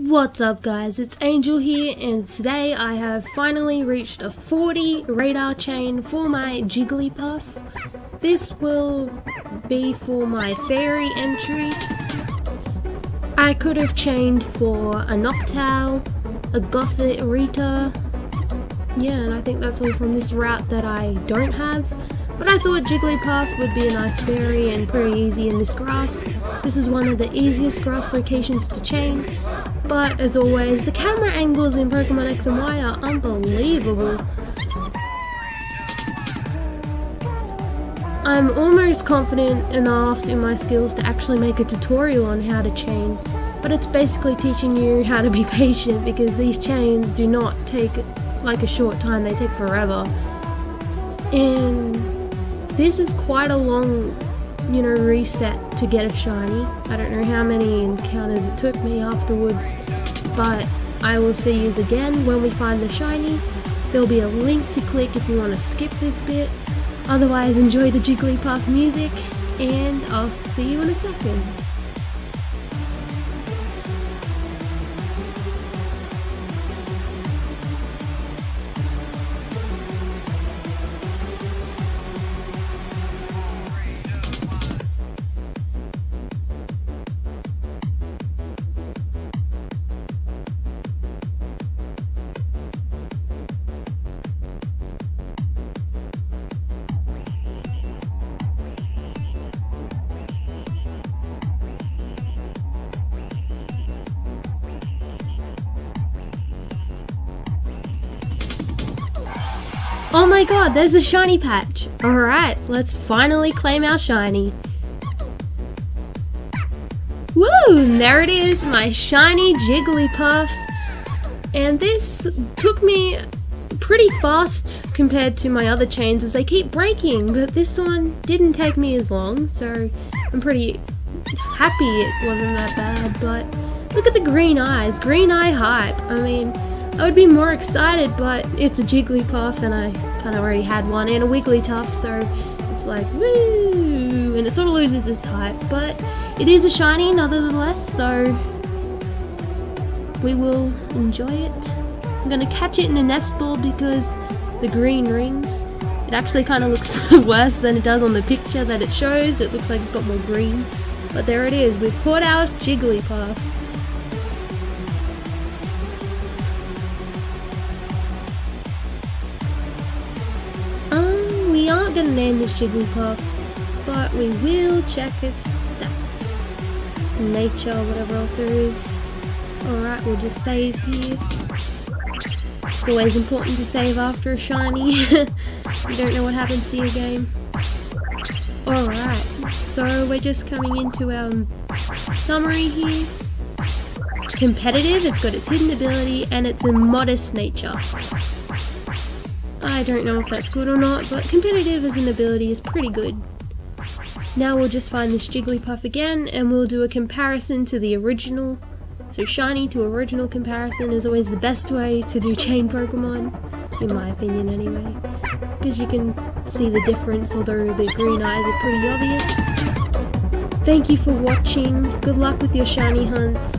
What's up guys, it's Angel here and today I have finally reached a 40 radar chain for my Jigglypuff. This will be for my fairy entry. I could have chained for a Noctowl, a Gothitita, yeah and I think that's all from this route that I don't have. But I thought Jigglypuff would be a nice fairy and pretty easy in this grass. This is one of the easiest grass locations to chain, but as always, the camera angles in Pokemon X and Y are unbelievable. I'm almost confident enough in my skills to actually make a tutorial on how to chain, but it's basically teaching you how to be patient because these chains do not take like a short time, they take forever. And this is quite a long, you know, reset to get a shiny. I don't know how many encounters it took me afterwards, but I will see you again when we find the shiny. There'll be a link to click if you want to skip this bit. Otherwise, enjoy the Jigglypuff music, and I'll see you in a second. Oh my god, there's a shiny patch. Alright, let's finally claim our shiny. Woo! There it is, my shiny Jigglypuff. And this took me pretty fast compared to my other chains as they keep breaking, but this one didn't take me as long, so I'm pretty happy it wasn't that bad, but look at the green eyes, green eye hype. I mean, I would be more excited, but it's a Jigglypuff and I kind of already had one and a Wigglytuff, so it's like, woo! And it sort of loses its type, but it is a shiny nonetheless, so we will enjoy it. I'm gonna catch it in a nest ball because the green rings. It actually kind of looks worse than it does on the picture that it shows. It looks like it's got more green. But there it is. We've caught our Jigglypuff. We aren't going to name this Jigglypuff, but we will check its stats, nature, whatever else there is. Alright, we'll just save here. It's always important to save after a shiny. you don't know what happens to your game. Alright, so we're just coming into our summary here. Competitive, it's got its hidden ability, and it's a modest nature. I don't know if that's good or not, but competitive as an ability is pretty good. Now we'll just find this Jigglypuff again, and we'll do a comparison to the original. So shiny to original comparison is always the best way to do chain Pokemon, in my opinion anyway. Because you can see the difference, although the green eyes are pretty obvious. Thank you for watching, good luck with your shiny hunts,